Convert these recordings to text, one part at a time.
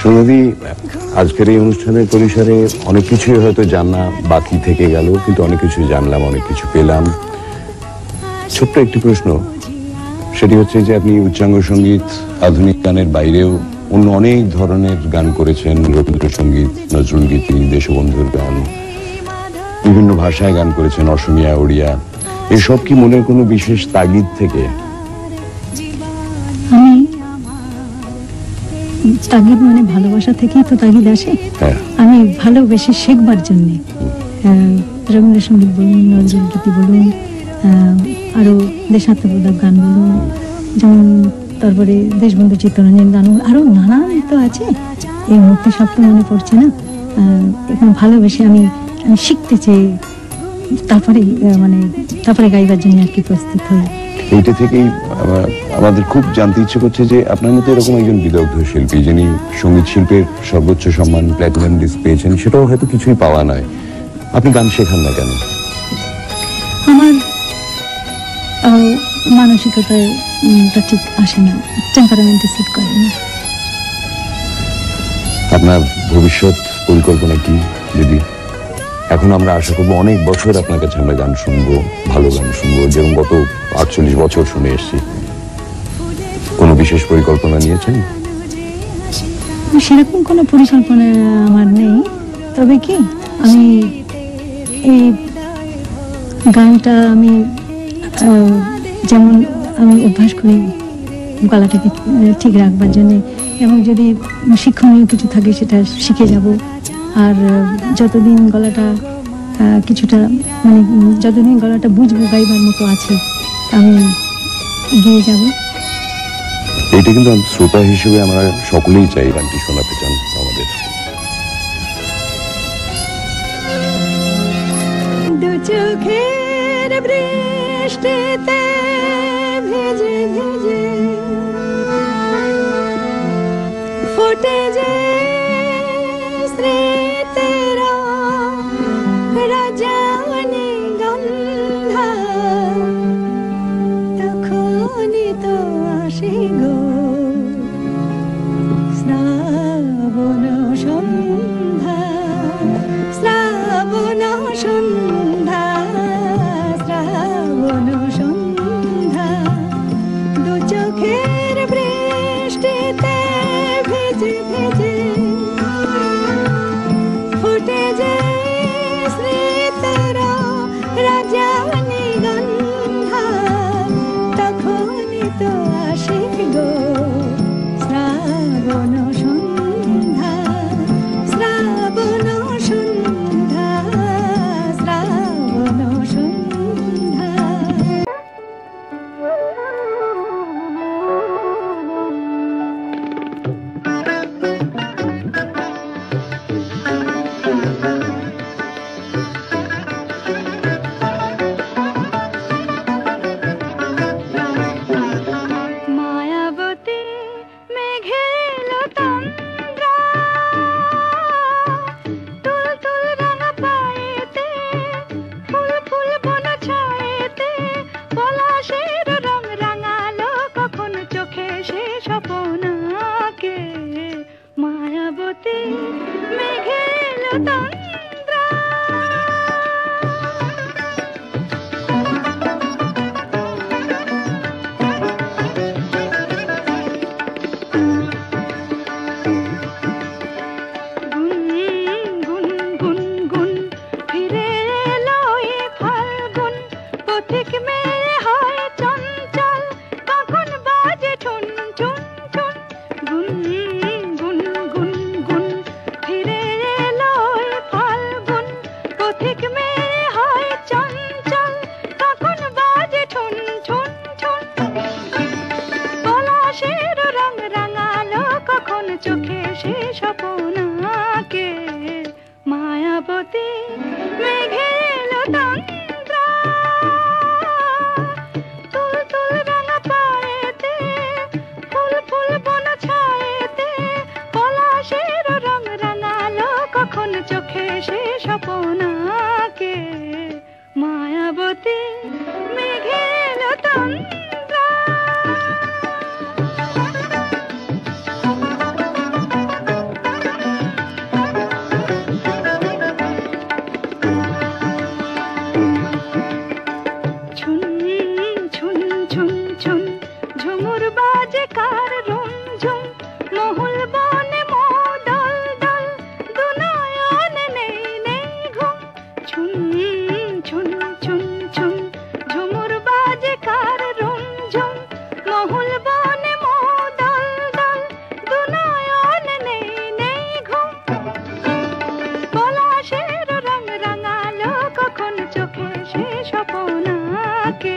সুনদী আজকের এই অনুষ্ঠানের পরিসরে অনেক কিছুই হয়তো জানা বাকি থেকে গেল, কিন্তু অনেক কিছু জানলাম, অনেক কিছু পেলাম। ছোট্ট একটি প্রশ্ন, সেটি হচ্ছে যে আপনি উচ্চাঙ্গ সংগীত, আধুনিক গানের বাইরেও অন্য অনেক ধরনের গান করেছেন, রবীন্দ্রসঙ্গীত, নজরুল গীতি, দেশবন্ধুর গান, বিভিন্ন ভাষায় গান করেছেন, অসমিয়া, ওড়িয়া। এসব কি মনের কোনো বিশেষ তাগিদ থেকে? আমি তাগিদ মানে ভালোবাসা থেকেই তো তাগিদ আসে। হ্যাঁ। আমি ভালোবেসে শেখবার জন্যে রবীন্দ্রসঙ্গীত বলুন নজরুল গীতি বলুন আরও দেশাত্মবোধক গান বলুন যেমন তারপরে দেশবন্ধু চিত্তরঞ্জন গান আরও আরও নানান তো আছে। এই মুহূর্তে সব তো মনে পড়ছে না। এখন ভালোবেসে আমি আমি শিখতে চেয়ে তারপরে মানে তারপরে গাইবার জন্য আর কি প্রস্তুত হই। এইটা থেকেই আমাদের খুব জানতে ইচ্ছে করছে যে আপনার মতো এরকম একজন বিদগ্ধ শিল্পী যিনি সংগীত শিল্পের সর্বোচ্চ সম্মান প্ল্যাটিনাম ডিস্ক পেয়েছেন সেটাও হয়তো কিছুই পাওয়া নয়। আপনি গান শেখান না কেন? আমার আহ, মানসিকতায় ঠিক আসে না টেম্পারামেন্টে সেট করে না। আপনার ভবিষ্যৎ পরিকল্পনা কি যদি এখন আমরা আশা করব অনেক বছর আপনার কাছে আমরা গান শুনব, ভালো গান শুনব, যেরকম গত আটচল্লিশ বছর শুনে এসেছি। কোনো বিশেষ পরিকল্পনা নিয়েছেন? সেরকম কোনো পরিকল্পনা আমার নেই। তবে কি, আমি এই গানটা আমি যেমন আমি অভ্যাস করি, গলাটাকে ঠিক রাখবার জন্যে, এবং যদি শিক্ষণীয় কিছু থাকে, সেটা শিখে যাব। আর যতদিন গলাটা কিছুটা মানে যতদিন গলাটা বুঝব গাইবার মতো আছে, আমি গিয়ে যাব। এটা কিন্তু শ্রোতা হিসেবে আমরা সকলেই চাই গানটি শোনাতে চান চোখে সে স্বপন আপনাকে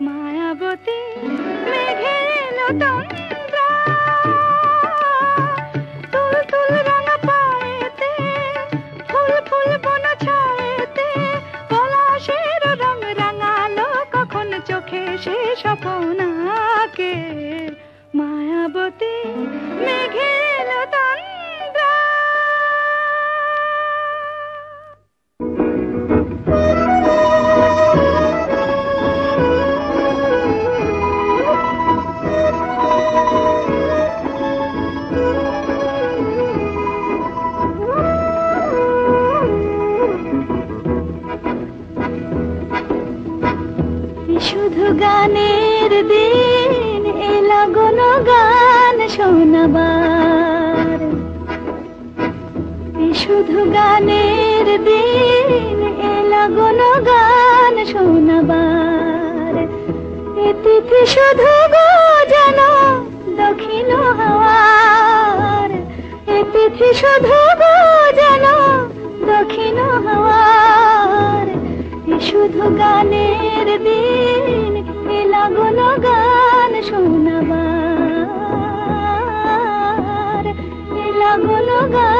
মায়াবতী মেঘের লতা শোনাবার শুধু গানের দিন এলা গান শোনাবার এতিথি শুধু গো যেন দক্ষিণ হাওয়ার। এতিথি শুধু গো যেন দক্ষিণ হাওয়ার। শুধু গানের দিন এলা গান শোনাবার ಹೋಗಾ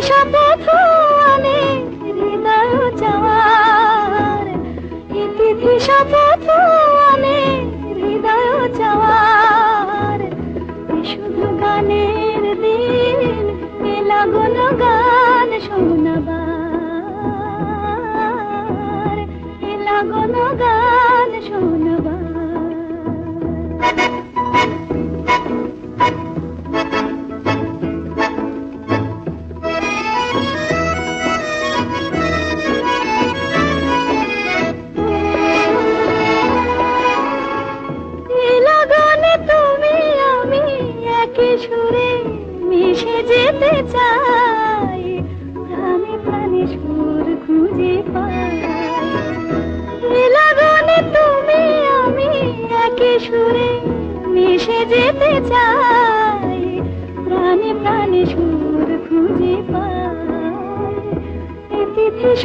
সাথে থানে চাওয়ার। ইতিথি সাথে থানে হৃদয় চাওয়ার। শুধু গানের দিন, এ গান শোনাবার। এ লাগন গান শোনা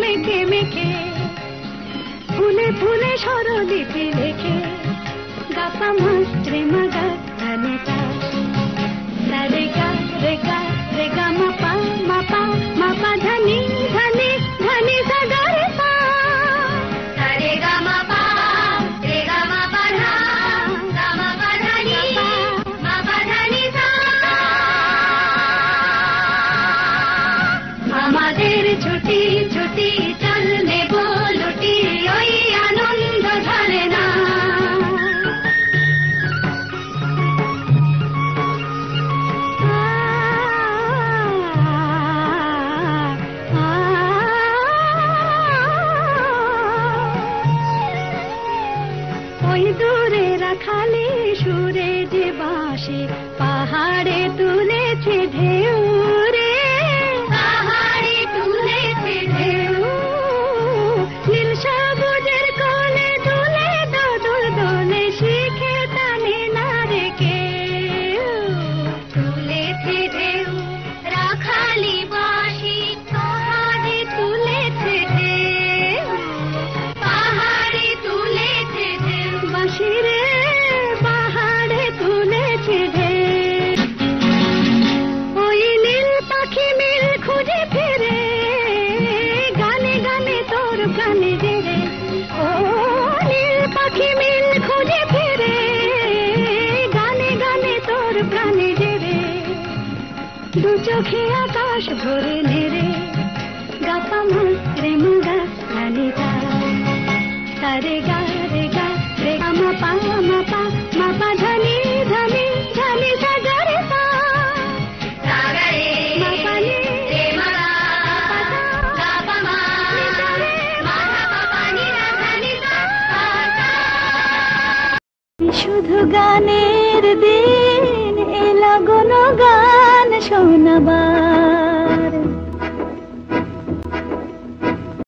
মেখে মেখে ফুলে ফুলে সরলিপি লেখে গাপা মাস প্রেমা গানে রে গা মা চোখে আকাশ ভরে নেরে গাপা মা রে মুগা তারে গা রে গা রে গা মা পা মা পা মা পা ধনি ধনি ধনি শুধু গানের দিন এলাগো গান and i'm